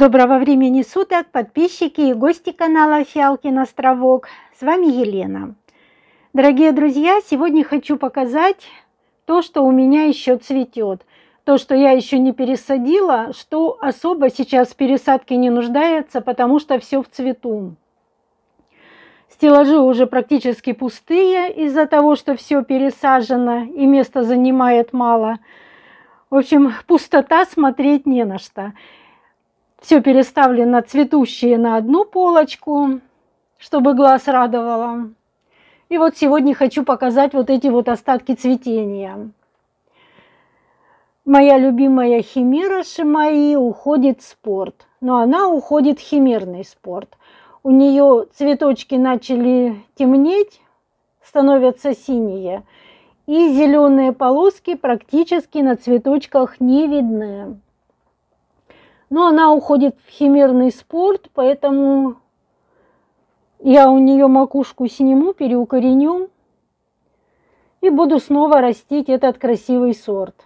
Доброго времени суток, подписчики и гости канала Фиалкин островок. С вами Елена. Дорогие друзья, сегодня хочу показать то, что у меня еще цветет. То, что я еще не пересадила, что особо сейчас в пересадке не нуждается, потому что все в цвету. Стеллажи уже практически пустые из-за того, что все пересажено и места занимает мало. В общем, пустота смотреть не на что. Все переставлено цветущие на одну полочку, чтобы глаз радовало. И вот сегодня хочу показать вот эти вот остатки цветения. Моя любимая химера Шимаи уходит в спорт, но она уходит в химерный спорт. У нее цветочки начали темнеть, становятся синие, и зеленые полоски практически на цветочках не видны. Но она уходит в химерный спорт, поэтому я у нее макушку сниму, переукореню и буду снова растить этот красивый сорт.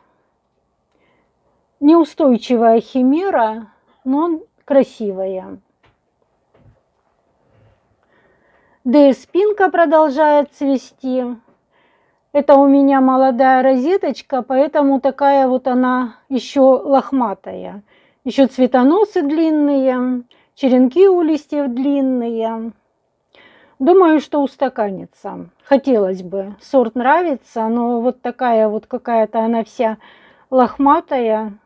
Неустойчивая химера, но красивая. Д-спинка продолжает цвести. Это у меня молодая розеточка, поэтому такая вот она еще лохматая. Еще цветоносы длинные, черенки у листьев длинные. Думаю, что устаканится. Хотелось бы. Сорт нравится, но вот такая вот какая-то она вся лохматая,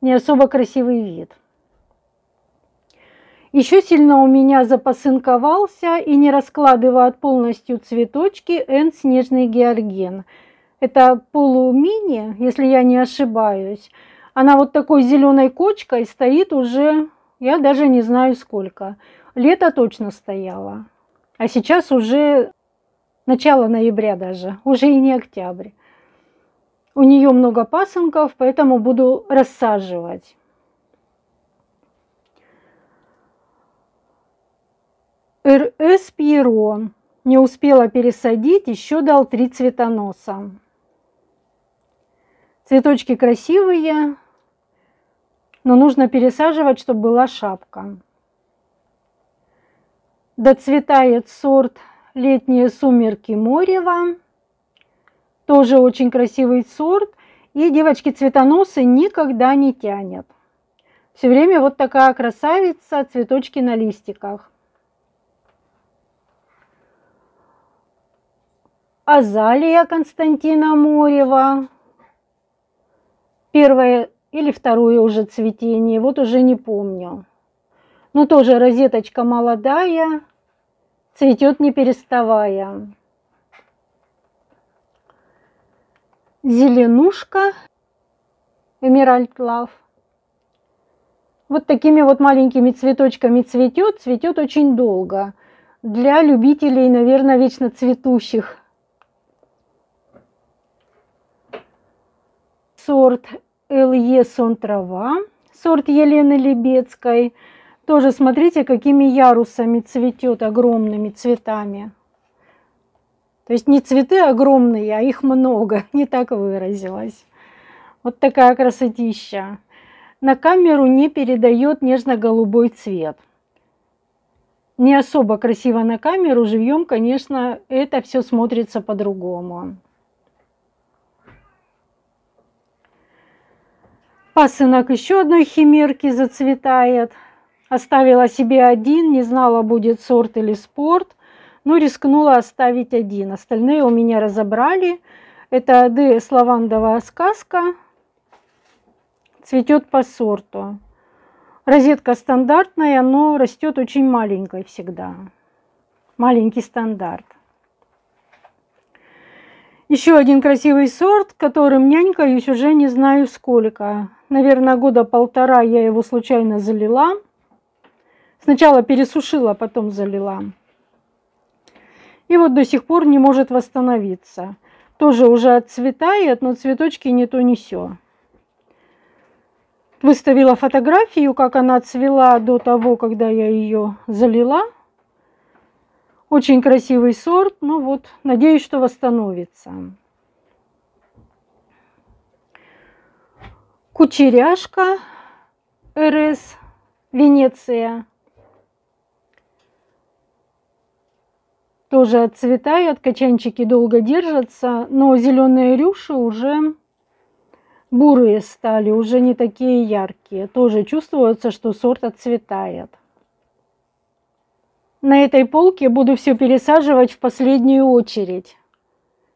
не особо красивый вид. Еще сильно у меня запосынковался и не раскладывает полностью цветочки Н снежный георген. Это полумини, если я не ошибаюсь. Она вот такой зеленой кочкой стоит уже, я даже не знаю сколько. Лето точно стояло. А сейчас уже начало ноября даже, уже и не октябрь. У нее много пасынков, поэтому буду рассаживать. РС Пьеро не успела пересадить, еще дал три цветоноса. Цветочки красивые, но нужно пересаживать, чтобы была шапка. Доцветает сорт «Летние сумерки Морева». Тоже очень красивый сорт. И девочки цветоносы никогда не тянет. Все время вот такая красавица, цветочки на листиках. Азалия Константина Морева. Первая или второе уже цветение, вот уже не помню. Но тоже розеточка молодая, цветет не переставая. Зеленушка, Эмеральд Лав. Вот такими вот маленькими цветочками цветет, цветет очень долго. Для любителей, наверное, вечно цветущих. Сорт Лье сон трава, сорт Елены Лебецкой. Тоже смотрите, какими ярусами цветет, огромными цветами. То есть не цветы огромные, а их много, не так выразилась. Вот такая красотища. На камеру не передает нежно-голубой цвет. Не особо красиво на камеру, живьем, конечно, это все смотрится по-другому. Пасынок еще одной химерки зацветает. Оставила себе один, не знала, будет сорт или спорт, но рискнула оставить один. Остальные у меня разобрали. Это АДС лавандовая сказка. Цветет по сорту. Розетка стандартная, но растет очень маленькой всегда. Маленький стандарт. Еще один красивый сорт, которым нянькаюсь уже не знаю сколько. Наверное, года полтора я его случайно залила. Сначала пересушила, потом залила. И вот до сих пор не может восстановиться. Тоже уже отцветает, но цветочки не то не сё. Выставила фотографию, как она цвела до того, когда я ее залила. Очень красивый сорт, ну вот, надеюсь, что восстановится. Кучеряшка РС Венеция. Тоже отцветает, качанчики долго держатся, но зеленые рюши уже бурые стали, уже не такие яркие. Тоже чувствуется, что сорт отцветает. На этой полке буду все пересаживать в последнюю очередь.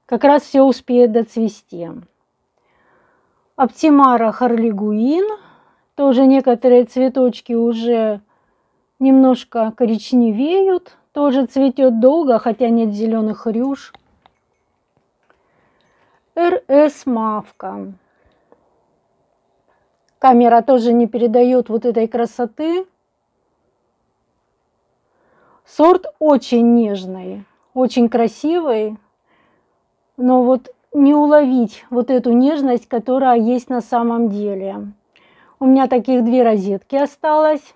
Как раз все успеет доцвести. Оптимара Харлигуин. Тоже некоторые цветочки уже немножко коричневеют. Тоже цветет долго, хотя нет зеленых рюш. РС Мавка. Камера тоже не передает вот этой красоты. Сорт очень нежный, очень красивый, но вот не уловить вот эту нежность, которая есть на самом деле. У меня таких две розетки осталось.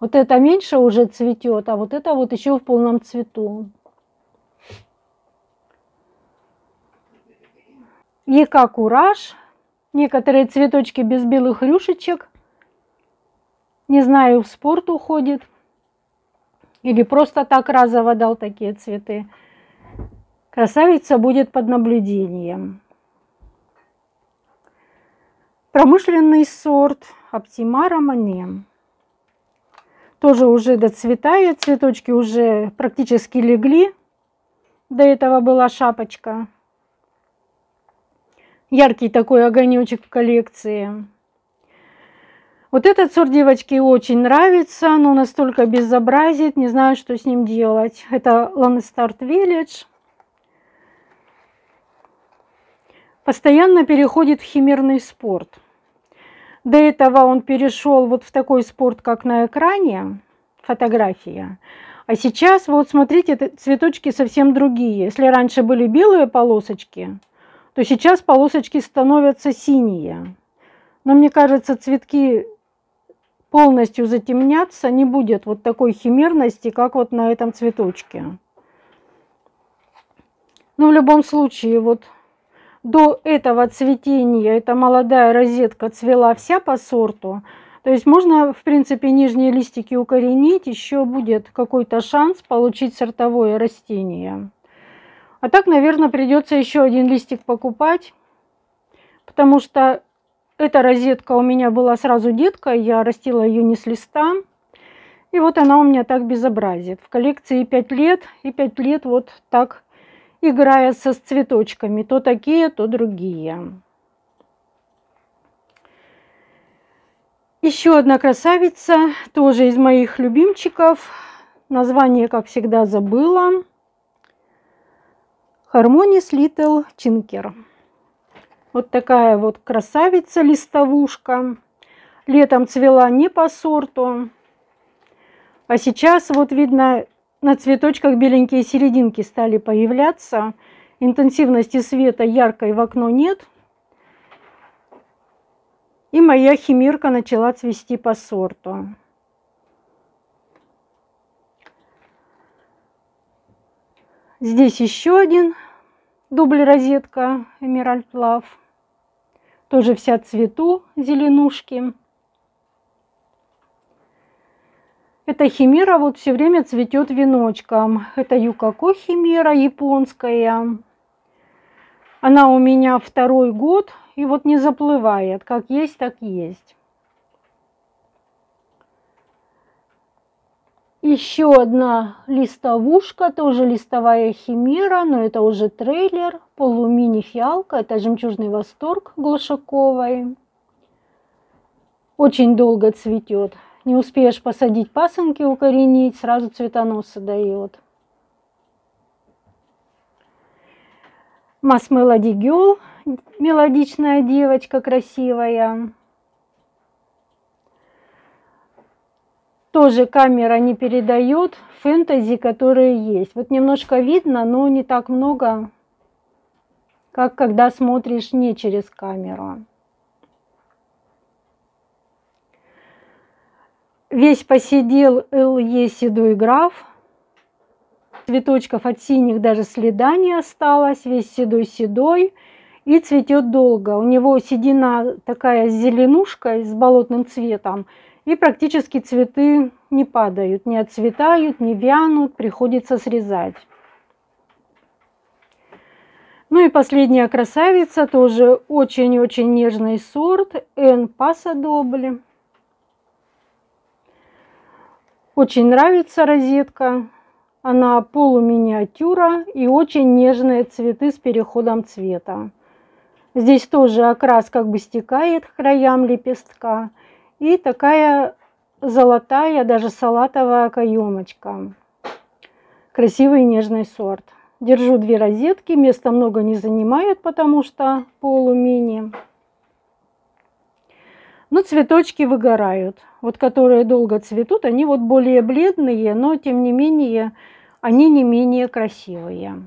Вот это меньше уже цветет, а вот это вот еще в полном цвету. Ека Кураж Некоторые цветочки без белых рюшечек. Не знаю, в спорт уходит. Или просто так разово дал такие цветы. Красавица будет под наблюдением. Промышленный сорт Оптимара Мане. Тоже уже доцветает, цветочки уже практически легли. До этого была шапочка яркий такой огонечек в коллекции. Вот этот сорт девочки очень нравится, но настолько безобразит, не знаю, что с ним делать. Это Landstar Village. Постоянно переходит в химерный спорт. До этого он перешел вот в такой спорт, как на экране, фотография. А сейчас, вот смотрите, цветочки совсем другие. Если раньше были белые полосочки, то сейчас полосочки становятся синие. Но мне кажется, цветки полностью затемнятся, не будет вот такой химерности, как вот на этом цветочке. Но в любом случае, вот до этого цветения эта молодая розетка цвела вся по сорту. То есть можно, в принципе, нижние листики укоренить, еще будет какой-то шанс получить сортовое растение. А так, наверное, придется еще один листик покупать, потому что эта розетка у меня была сразу детка, я растила ее не с листа. И вот она у меня так безобразит. В коллекции 5 лет, и 5 лет вот так играя со цветочками. То такие, то другие. Еще одна красавица, тоже из моих любимчиков. Название, как всегда, забыла. Harmonis Little Tinker. Вот такая вот красавица листовушка. Летом цвела не по сорту. А сейчас вот видно на цветочках беленькие серединки стали появляться. Интенсивности света яркой в окно нет. И моя химерка начала цвести по сорту. Здесь еще один дубль розетка Emerald Love. Тоже вся цвету зеленушки. Эта химера вот все время цветет веночком. Это Юкако химера японская. Она у меня второй год и вот не заплывает. Как есть, так есть. Еще одна листовушка, тоже листовая химера, но это уже трейлер. Полумини фиалка, это жемчужный восторг Глушаковой. Очень долго цветет. Не успеешь посадить пасынки, укоренить, сразу цветоносы дает. Масс Мелоди Гюл, мелодичная девочка, красивая. тоже камера не передает фэнтези, которые есть. Вот немножко видно, но не так много, как когда смотришь не через камеру. Весь посидел ЛЕ седой граф. Цветочков от синих даже следа не осталось. Весь седой-седой. и цветет долго. У него седина такая зеленушка с болотным цветом, и практически цветы не падают, не отцветают, не вянут, приходится срезать. Ну и последняя красавица, тоже очень-очень нежный сорт, Эн Пасадобле. Очень нравится розетка. Она полуминиатюра и очень нежные цветы с переходом цвета. Здесь тоже окрас как бы стекает к краям лепестка. И такая золотая, даже салатовая каемочка. Красивый нежный сорт. Держу две розетки, места много не занимают, потому что полумини. Но цветочки выгорают. Вот которые долго цветут, они вот более бледные, но тем не менее они не менее красивые.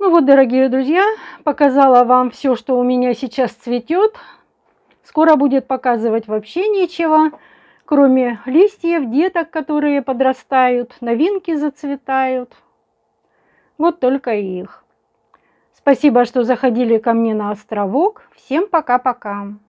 Ну вот, дорогие друзья, показала вам все, что у меня сейчас цветет. Скоро будет показывать вообще нечего, кроме листьев, деток, которые подрастают, новинки зацветают. Вот только их. Спасибо, что заходили ко мне на островок. Всем пока-пока.